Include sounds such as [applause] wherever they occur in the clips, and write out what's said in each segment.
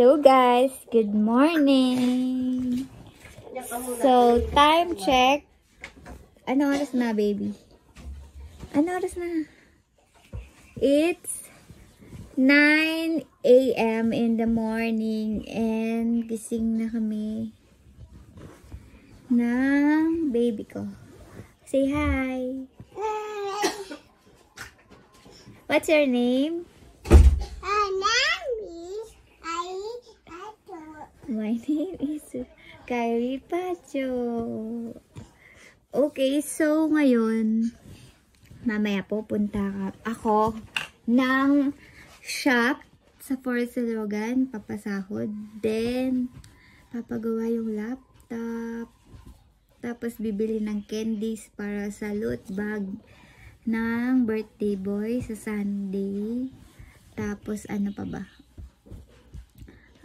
Hello guys! Good morning! So, time check. Ano oras na, baby? Ano oras na? It's 9 a.m. in the morning and gising na kami ng baby ko. Say hi! What's your name? My [laughs] name is Kyrie Pacho. Okay, so ngayon, mamaya po punta ka, ako ng shop sa Forest Logan, papasahod. Then, papagawa yung laptop. Tapos, bibili ng candies para sa loot bag ng birthday boy sa Sunday. Tapos, ano pa ba?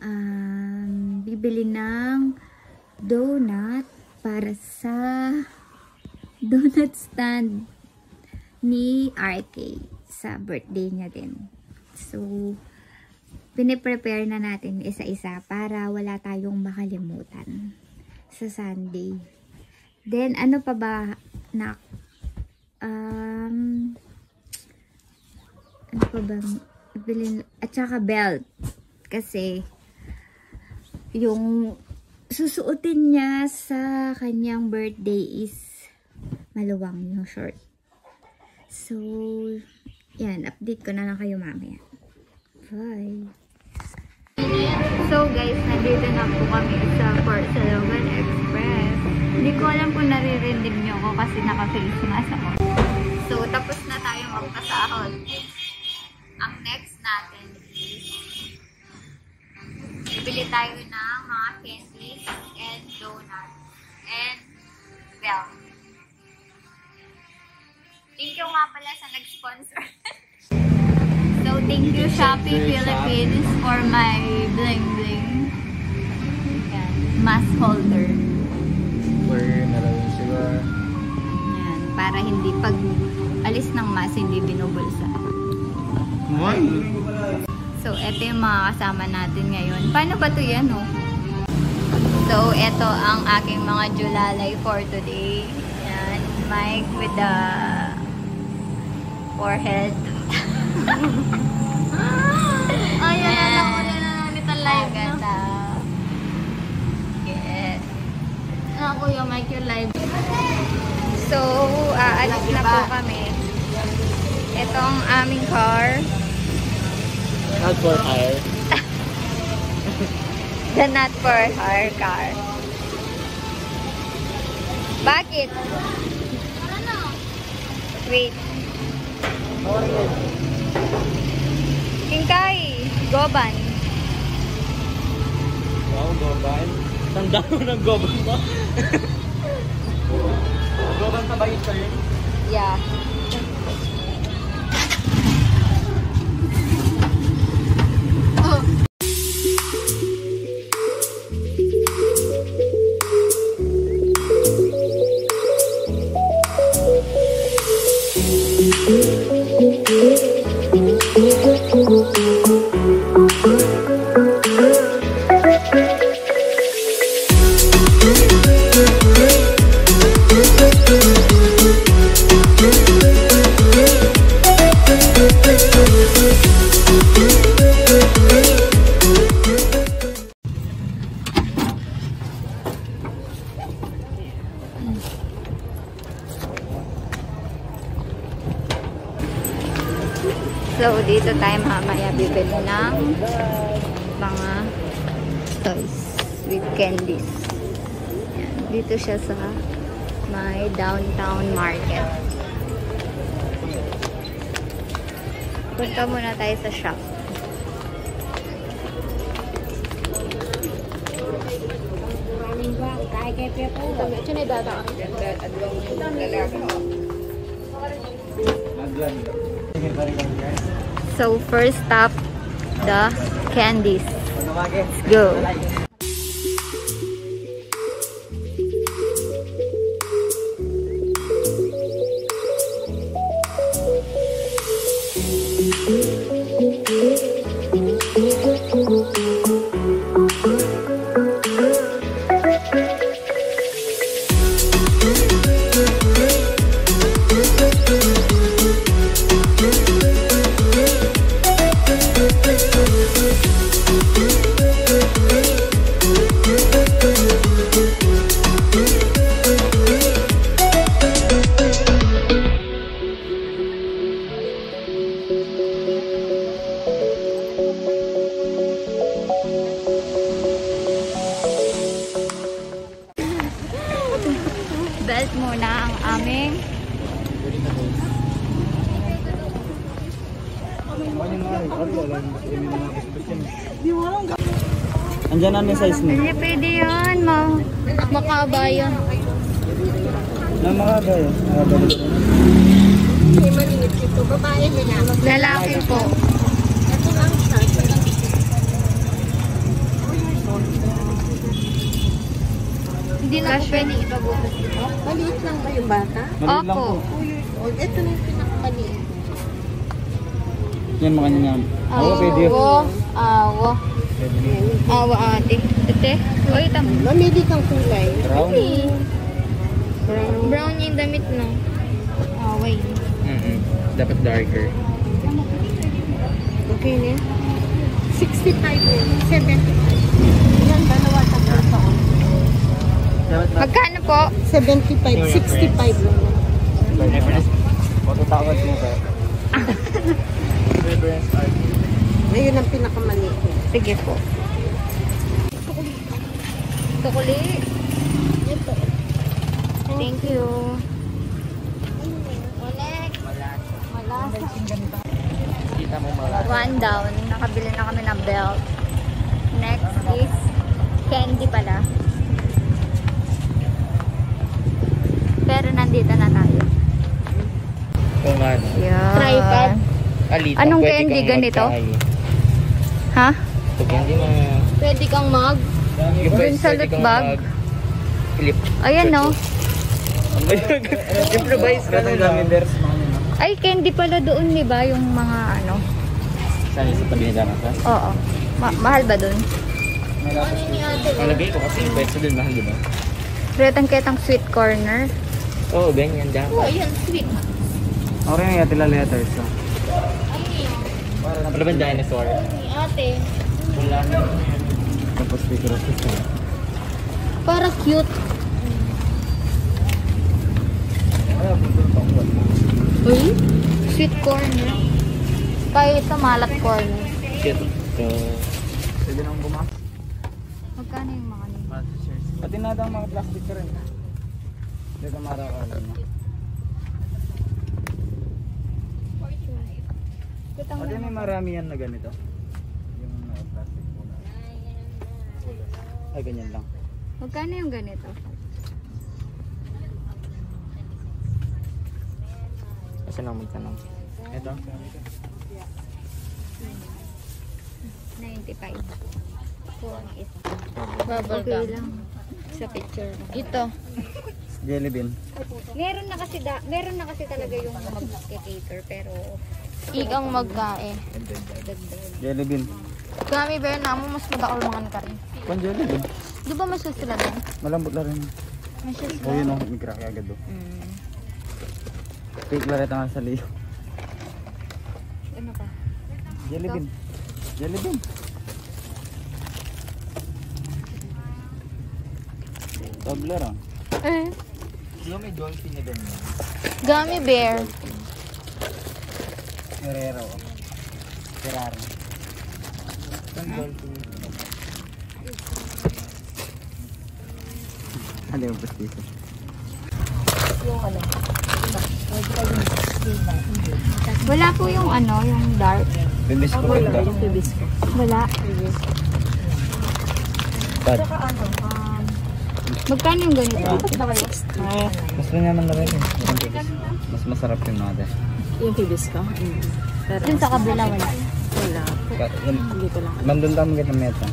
Um, bibili ng donut para sa [laughs] donut stand ni RK sa birthday niya din. So, piniprepare na natin isa-isa para wala tayong makalimutan sa Sunday. Then, ano pa ba na um, ano pa ba bilhin, at saka belt kasi yung susuotin niya sa kanyang birthday is maluwang yung short. So, yan, update ko na lang kayo mamaya. Bye! So guys, nandito na po kami sa Port Salogan Express. Hindi ko alam kung naririnig niyo ako kasi naka-face mask ako. So, tapos na tayo magpasahod. Ang next natin bibili tayo ng mga candies and donuts and bell. Thank you nga pala sa nag-sponsor. [laughs] so, thank you Shopee Philippines for my bling bling. Yan, mask holder. For narawin siguro. Yan, para hindi pag alis ng mask, hindi binubulsa. Mon! So, ito yung mga kasama natin ngayon. Paano ba ito yan, oh? So, ito ang aking mga julalay for today. Yan, Mike with the forehead. Ayan na Yan. lang ulit na ang live no? Agata. Yes. Ah, Kuya Mike, yung live. So, aalis na po kami. Ito ang aming car. Not for hire. The not for her car. Bakit? Ano? Wait. Kingkay. Goban. Wow, goban. Tanda mo ng goban mo. [laughs] goban sa ba turn? Yeah. Candies. Yan. Dito siya sa may downtown market. Punta muna tayo sa shop. So, first stop, the candies. Let's go. Na ako pwede ipabukas dito. Maliit lang ba yung bata? Maliit lang Opo. po. O, ito na yung pinakamaliit. Yan mga kanya. Oo, pwede yun. Awo. Awo. Pwede yun. Awa ate. Ate. Oy, tam. Mamili kang kulay. Brown. Brown. Brown yung damit no. Away. Mm-mm. Dapat darker. Okay na yan? 65 yan. 70. Yan, dalawa tatlo taon. Magkano po? 75, 65 lang. Reference. Matutawad mo art. Ayun ang pinakamaliit. Sige po. Tukuli. Thank you. One down. Nakabili na kami ng belt. Next is candy pala. Pero nandito na tayo. Kung ano. Yeah. Tripod. Alita, Anong pwede candy ganito? Ha? Ito candy na... Pwede kang mag. Yung Dun sa loot bag? Clip. Ayan no. Improvise ka na lang. Ay, candy pala doon, di ba? Yung mga ano. Saan yung sa tabi nila ka? Oo. Ma- mahal ba doon? Malagay ko kasi yung pwesto dun, mahal diba? Retang-ketang sweet corner. Oo, ganyan dapat. Oh, ayan, sweet. Okay na yung tila letters. Ano yun? Ano ba dinosaur? Ate. Wala na. Tapos speaker of system. Para cute. Uy? Sweet corner. Kaya ito malat corner. Shit. So, pwede nang bumak. Magkano yung mga nito? Pati na daw mga plastic ka rin. Hindi ka marakalan mo. Kitang Pati may marami yan na ganito. Yung mga plastic mo na. Ay, ganyan lang. Magkano yung ganito? Kasi nang magtanong. Ito? 95. Kulang isa. Bubble Okay gum. lang. Sa picture. Ito. Jelly bean. Meron na kasi da, meron na kasi talaga yung mag-cater pero Ikang magkae. Jelly bean. Gummy bear na mo, mas madakulungan ka rin. Kung jelly bean. Di ba mas sila din? Malambot na rin. Mas sila. O yun o, may crack agad o. Mm. Fake lareta nga sa liyo. Ano pa? Jelly bean. Jelly bean. Tabler ah. Eh. Yung may dolphin na ganyan. Gummy bear. Ferrero. Ferrari. Ang dolphin. Ano yung pastito? Wala po yung ano, yung dark. Bibis ko ganda. Wala. Bad. Magkano yung ganito? Mas manyaman na rin eh. Yung bibis. Mas masarap yung nada. Yung kibis ko? Mm. Pero Dun sa kabila wala. wala. Hindi ko lang. Mandun tama kita meta.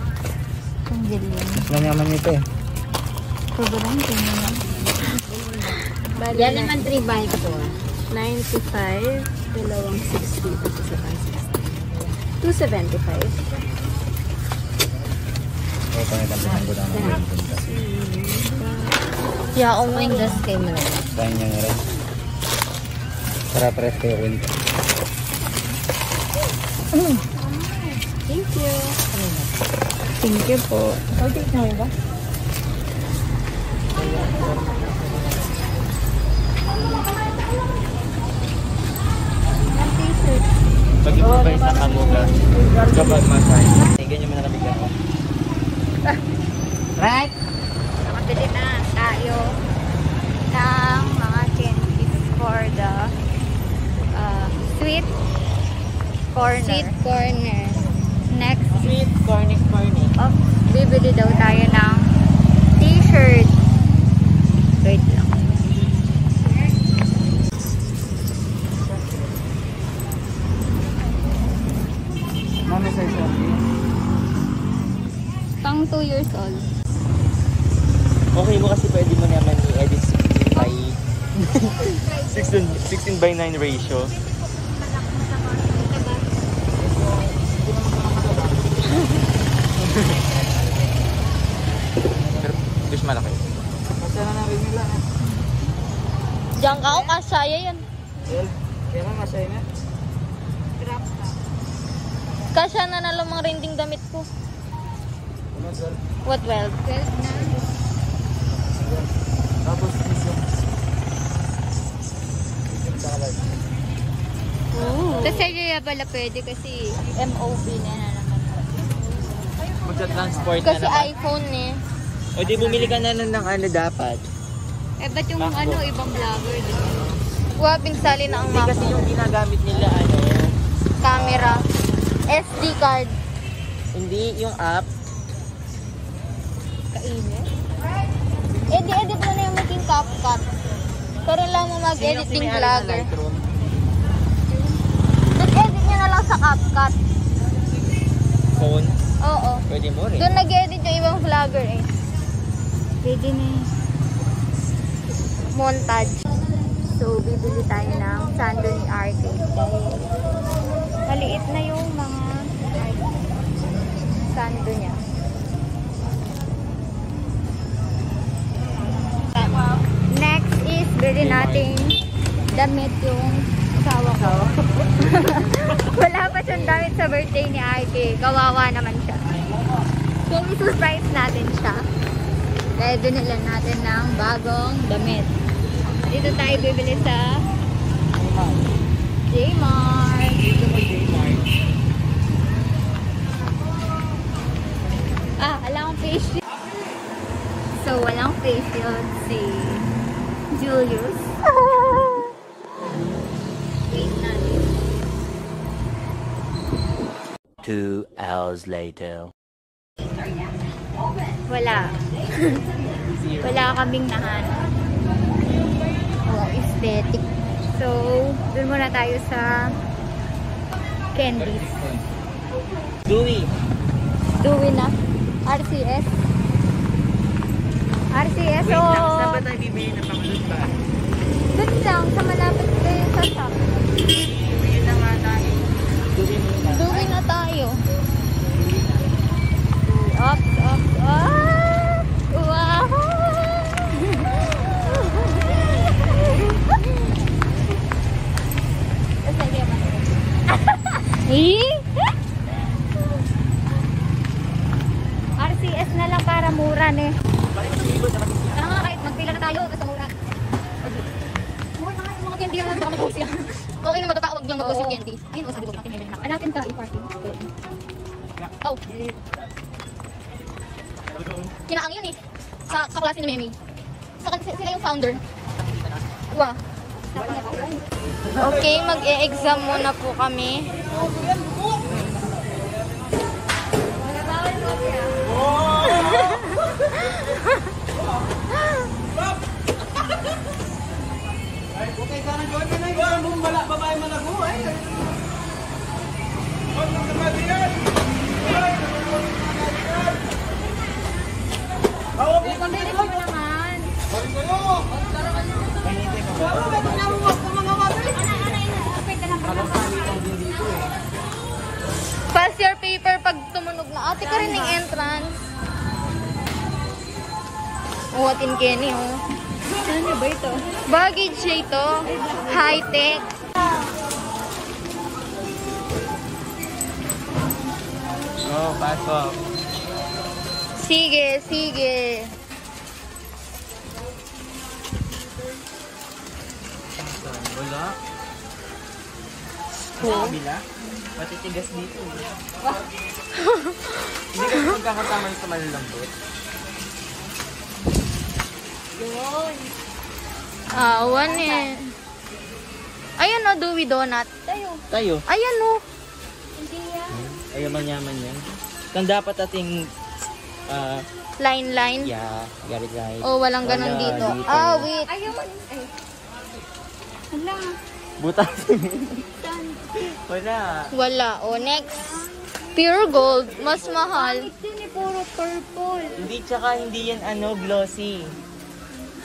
Yung jillian. Mas manyaman nito eh. Sobrang na. Yan naman 3 by 4. 95, dalawang 60, tapos isa pang 60. 275. Ko lang ang yung das kay mo na. Kain niya nga rin. Para pares kayo kwento. Thank you. Thank you po. Pag-improvise sa kamuga, kapag masay, ganyan mo na kami ako. Right? Nakabili na tayo ng mga candies for the uh, sweet corner. Sweet corner. Next, Sweet cornic cornic. oh, bibili daw tayo ng t-shirt. 2 years old. Okay mo kasi pwede mo naman i-edit 16 by [laughs] 16, 16 by 9 ratio. Pero gusto malaki. Masaya na rin nila. Diyan ka ako, kasaya yan. Well, kaya nga masaya na. Kasya na na lang mga rending damit ko. Ano, sir? What well? Tapos medium. Medium sa. Tapos kaya pala pwede kasi MOB na na naman. Magsa-transport na Kasi naman. iPhone eh. O di bumili ka na nun ng ano dapat. Eh, ba't yung Macbook. ano, ibang vlogger, di ba? Huwag pinsali na ang Hindi kasi MacBook. yung ginagamit nila ano, Camera. SD card. hindi yung app. Kainit. Edi-edit mo na yung making CapCut. Pero lang mo mag-editing vlogger. Nag-edit nyo na lang sa CapCut. Phone, Oo. pwede mo rin. Doon nag-edit yung ibang vlogger eh. Pwede na eh. Montage. So, bibili tayo ng sando ni dahil maliit na yung mga sando niya. Is bili natin damit yung asawa ko. [laughs] Wala pa siyang damit sa birthday ni Arcade. Kawawa naman siya. So, i-surprise natin siya. Kaya binili natin ng bagong damit. Dito tayo bibili sa J-Mart. Ah, walang face shield. So, walang face shield si Julius. Wait natin. Two hours later. Wala. [laughs] Wala kaming nahanap. Oh, aesthetic. So, dun muna tayo sa candies. Dewey. Dewey na. RCS. RCS Wait o... lang, saan ba tayo bibili ng pangalot ba? Dun lang, sa malapit kayo sa shop. Bibili na nga tayo. Duwi na tayo. Up, up, up! Muna po kami. Rin ng entrance. Uwatin Kenny, oh. Ano ba ito? Baggage siya ito. High-tech. Oh, pasok. Sige, sige. Wala. Sa kabila? Matitigas dito. eh. Hindi kasi magkakasama yung sa malalambot. Awan eh. Ayan o, Dewey Donut. Tayo. Tayo. Ayan o. Hindi yan. Ay, yaman-yaman yan. Kang dapat ating, ah, Line, line. yeah, got it right. Oh, walang ganun Wala, dito. dito. Ah, wait. Ayun. Ay. Hala. Butas. Wala. Wala. Oh, next. Pure gold. Mas mahal. Ito ni puro purple. Hindi, tsaka hindi yan ano, glossy.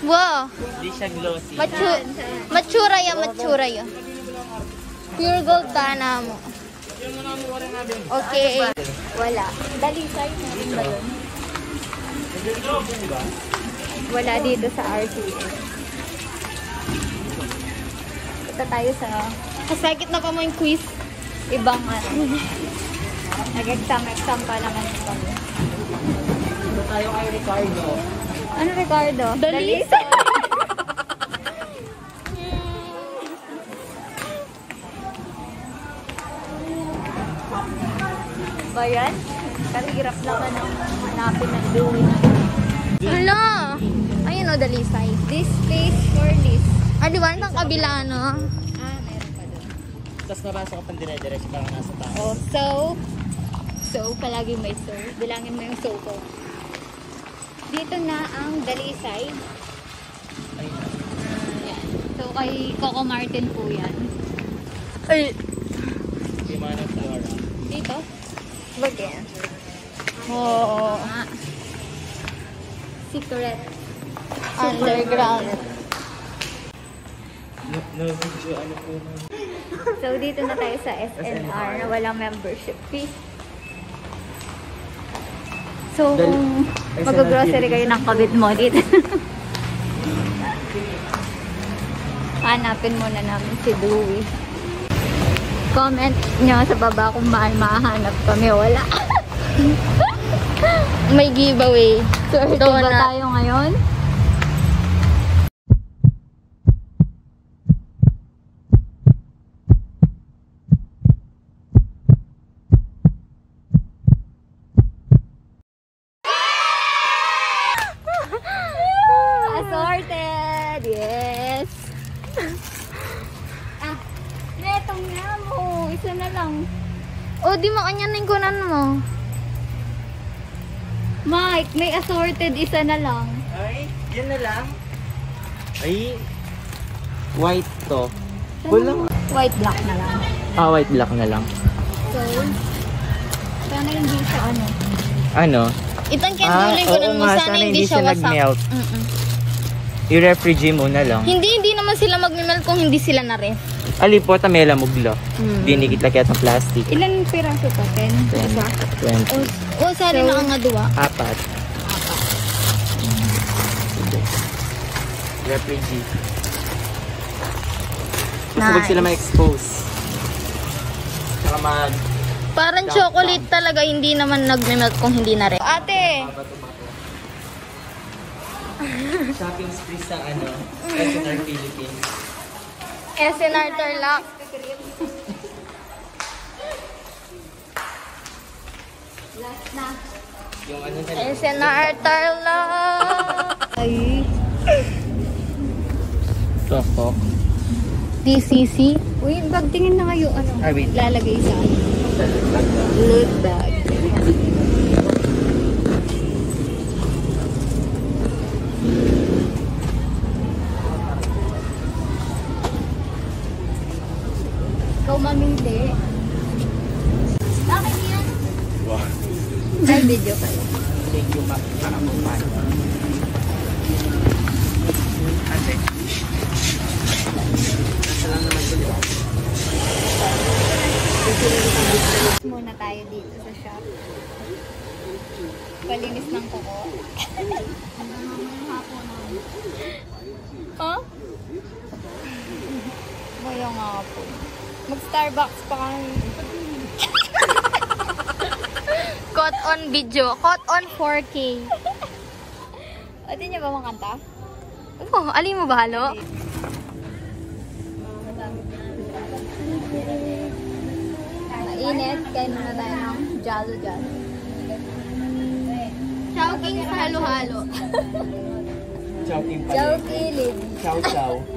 Wow. Hindi siya glossy. Machu matsura yan, matsura yan. Pure gold tana mo. Okay. Wala. Dalisay natin ba yun? Wala dito sa RCA. Punta tayo sa Kasakit na pa mo yung quiz. ibang ano. Nag-exam-exam pa naman kami. Ito tayo kay Ricardo. Ano Ricardo? Dalisay. ba yan? Kahirap lang ka nang hanapin ng doing. Hala. Ayun o, dalisay. This place for this. Ah, di ba? Ang kabila, no? Ah, meron pa doon. Tapos nabasa ko pang dire-diretso parang nasa taas. Oh, so, so, palagi may so. Bilangin mo yung so ko. Dito na ang dalisay. Ay, Yan. So, kay Coco Martin po yan. Ay. mga Flora. Dito? Bagay. Oo. Ah. Secret. Underground. No, no video, ano po na. So, dito na tayo sa SNR na walang membership fee. So, kung mag-grocery kayo ng kabit mo dito. Hanapin muna namin si Dewey. Comment nyo sa baba kung mahal mahanap kami. Wala. [laughs] May giveaway. Swerte ba Donut. tayo ngayon? Assorted! Yes! ah, netong nga mo. Isa na lang. O, di mo kanya na kunan mo. Mike, may assorted isa na lang. Ay, yan na lang. Ay, white to. Wala. White black na lang. Ah, white black na lang. So, sana hindi siya ano. Ano? Itang Ah, canduling kunan oo mo. Sana, sana hindi siya siya wasak. nag-melt. Mm-mm. I-refrigee mo na lang. Hindi, hindi naman sila magmimelt kung hindi sila na-ref. Alipo, tamela muglo. Hmm. Dinikit lang kaya ng plastic. Ilan piraso pa? 10? Isa? 20. O, o sali na ang aduwa. Apat. Refrigee. Kasi wag Nice. sila ma-expose. Tsaka mag... Parang chocolate talaga, hindi naman nagmimelt kung hindi na-ref. Ate! Shopping spree sa ano, SNR Philippines. SNR Tarlac. Yung ano na. SNR Tarlac. Ay. Toko. DCC. Uy, bag tingin na kayo ano. Ah. Lalagay sa ano. Loot bag. Video ka lang. Thank you, ma. Para mo pa. Ate. Nasa lang naman sila. Muna tayo dito sa shop. Palinis ng kuko. Huh? Maya nga po. Mag-Starbucks pa kami. Caught on video. Caught on 4K. Pwede niya ba makanta? Oh, alin mo ba, halo? Mainit, kaya muna tayo ng jalo jalo. Chowking sa halo-halo. Chow Kim pa Chow rin.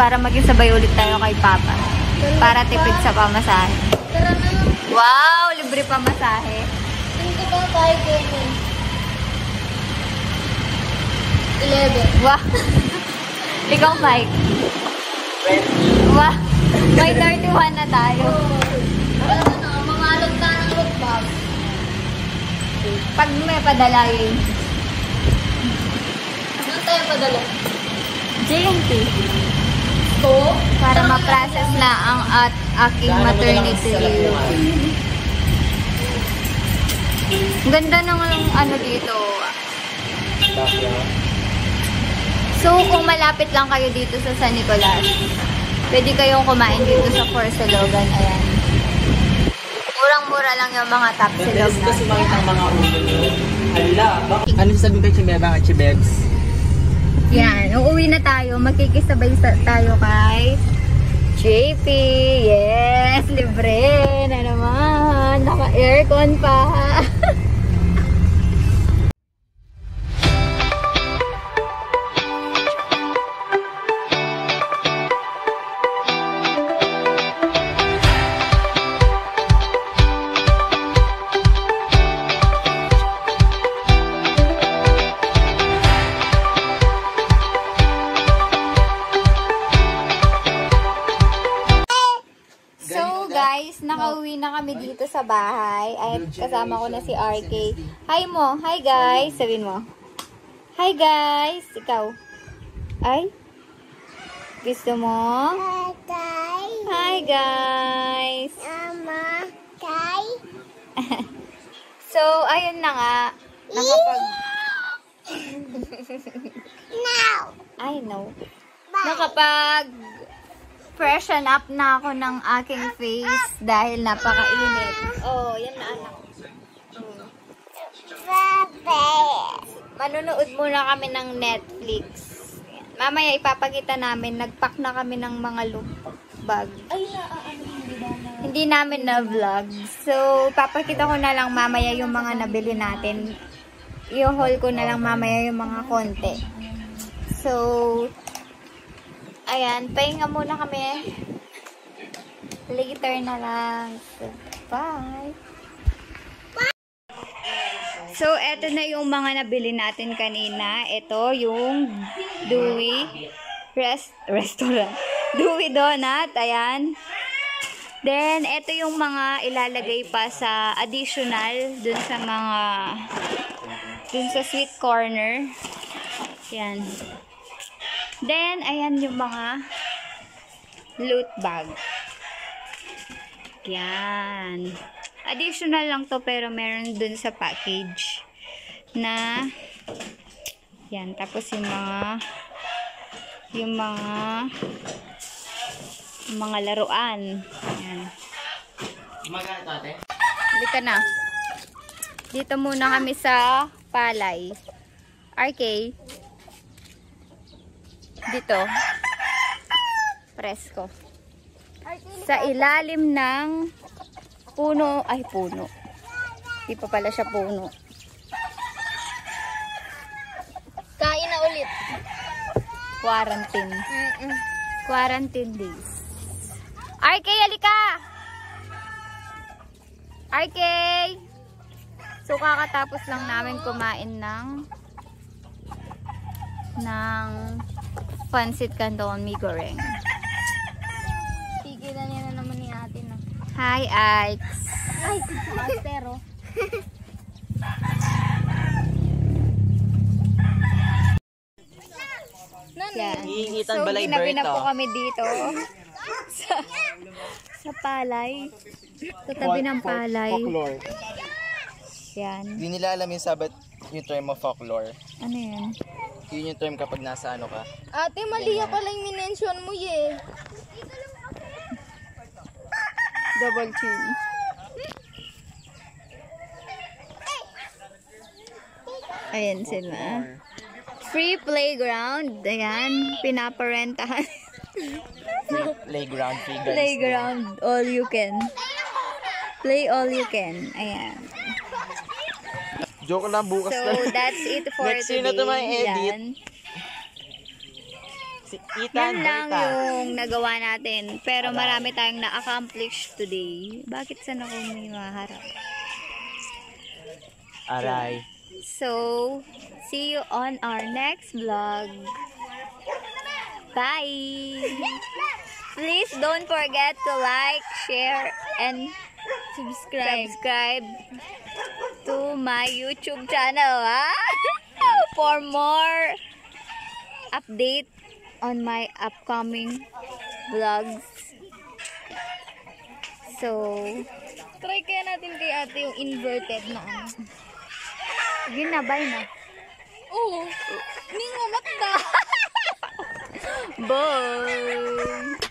para maging sabay ulit tayo kay Papa. Para tipid sa pamasahe. Na. Wow! Libre pamasahe. Hindi ko tayo ganyan. 11. Wow! [laughs] Ikaw, Mike. Wow! May 31 na tayo. Wala na, mamalog ka ng look bag. Pag may padalayin. Saan tayo padala? JNT. To? Para ma-process na ang at aking maternity leave. Ang Ganda ng ano dito. So, kung malapit lang kayo dito sa San Nicolas, pwede kayong kumain dito sa Porcelogan. Ayan. Murang-mura lang yung mga tapsilog ko na. sumakit ang mga ulo bakit? Ano sabihin kay Chibeba Chibebs? Yan, uuwi na tayo. Magkikisabay sa tayo kay JP. Yes, libre na naman. Naka-aircon pa. [laughs] dito sa bahay. Ay, kasama ko na si RK. Hi mo. Hi guys. Sabihin mo. Hi guys. Ikaw. Ay. Gusto mo? Hi guys. Mama, kay? [laughs] So, ayun na nga. Nakapag... [laughs] Now! I know. Nakapag freshen up na ako ng aking face dahil napakainit. Oh, yan na anak. Manunood muna kami ng Netflix. Mamaya ipapakita namin, nagpack na kami ng mga look bag. Ay? Hindi namin na vlog. So, papakita ko na lang mamaya yung mga nabili natin. I-haul ko na lang mamaya yung mga konti. So, ayan, pahinga muna kami. Later na lang. Bye! So, eto na yung mga nabili natin kanina. Ito yung Dewey rest restaurant. [laughs] Dewey Donut. Ayan. Then, ito yung mga ilalagay pa sa additional dun sa mga dun sa sweet corner. Yan. Then, ayan yung mga loot bag. Yan. Additional lang to pero meron dun sa package na yan. Tapos yung mga yung mga mga laruan. Yan. Magkano ate? Dito na. Dito muna kami sa Palay. RK. Dito. Presko. Sa ilalim ng puno. Ay, puno. Di pa pala siya puno. Kain na ulit. Quarantine. Quarantine days. RK, halika! RK! So, kakatapos lang namin kumain ng ng pancit canton mi goreng. Tigilan niya na naman ni ate na. Hi, Ike's. Ay, pero. Yan. Iingitan so, balay ginabi na Berta. po kami dito. sa, sa palay. Sa tabi ng palay. Folklore. Yan. Hindi nila alam yung sabat yung term of folklore. Ano yan? Yun yung term kapag nasa ano ka. Ate, mali ka pala yung minention mo eh. Double chin. Ayan sila. Free playground. Ayan. Pinaparentahan. Playground figures. playground. All you can. Play all you can. Ayan. Joke lang bukas So, na. that's it for Next today. yun na to may edit. Yan. Si Ethan, Yan lang Berta. yung nagawa natin. Pero marami tayong na-accomplish today. Bakit sana ko may maharap? Aray. So, see you on our next vlog. Bye! Please don't forget to like, share, and subscribe, subscribe to my YouTube channel, ha? [laughs] For more update on my upcoming vlogs. So, Try kaya natin kay ate yung inverted na ano. na, bye na. Oo. Hindi nga matda. Bye!